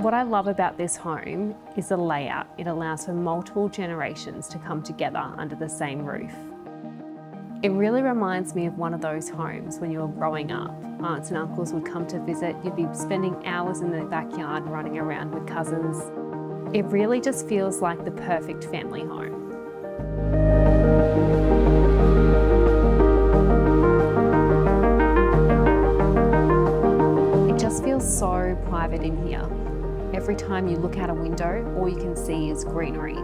What I love about this home is the layout. It allows for multiple generations to come together under the same roof. It really reminds me of one of those homes when you were growing up. Aunts and uncles would come to visit, you'd be spending hours in the backyard running around with cousins. It really just feels like the perfect family home. It just feels so private in here. Every time you look out a window, all you can see is greenery.